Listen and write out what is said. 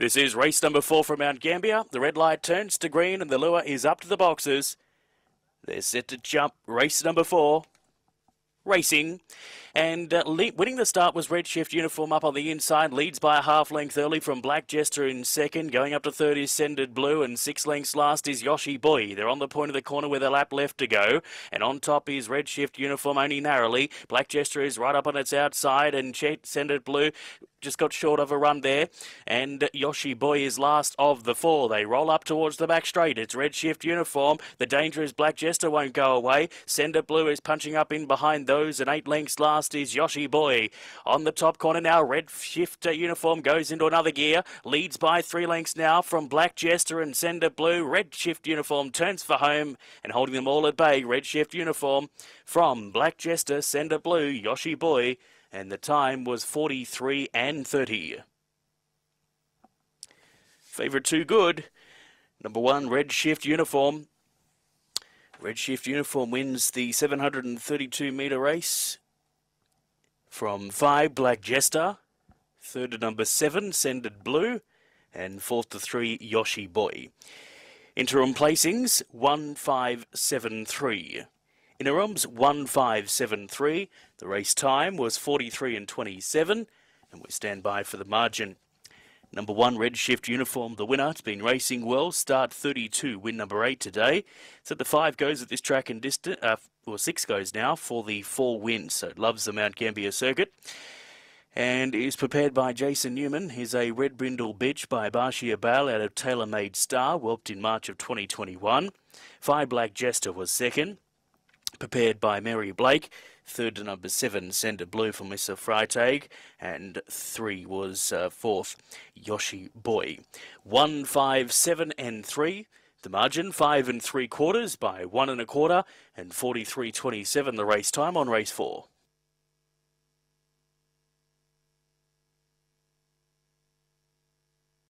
This is race number four from Mount Gambier. The red light turns to green and the lure is up to the boxes. They're set to jump. Race number four. Racing. And uh, winning the start was Redshift Uniform up on the inside. Leads by a half length early from Black Jester in second. Going up to third is Sended Blue. And six lengths last is Yoshi Boy. They're on the point of the corner with a lap left to go. And on top is Redshift Uniform only narrowly. Black Jester is right up on its outside. And Sended Blue just got short of a run there. And Yoshi Boy is last of the four. They roll up towards the back straight. It's Redshift Uniform. The danger is Black Jester won't go away. Sender Blue is punching up in behind those. And eight lengths last is Yoshi Boy. On the top corner now, red shifter uniform goes into another gear. Leads by three lengths now from Black Jester and Sender Blue. Red shift uniform turns for home and holding them all at bay. Red shift uniform from Black Jester, Sender Blue, Yoshi Boy. And the time was 43 and 30. Favourite too good. Number one, red shift uniform. Red Shift Uniform wins the 732 metre race. From five, Black Jester. Third to number seven, Sended Blue. And fourth to three, Yoshi Boy. Interim placings, 1573. Interims, 1573. The race time was 43 and 27. And we stand by for the margin. Number one, Red Shift Uniform, the winner. It's been racing well. Start 32, win number eight today. So the five goes at this track and distance, uh, or six goes now for the four wins. So it loves the Mount Gambier circuit. And is prepared by Jason Newman. He's a Red Brindle Bitch by Barcia Bale out of Tailor Made Star, whelped in March of 2021. Five Black Jester was second prepared by Mary Blake. Third to number seven, Sender Blue for Mr. Freitag. And three was uh, fourth, Yoshi Boy. One, five, seven, and three. The margin, five and three quarters by one and a quarter, and 43.27 the race time on race four.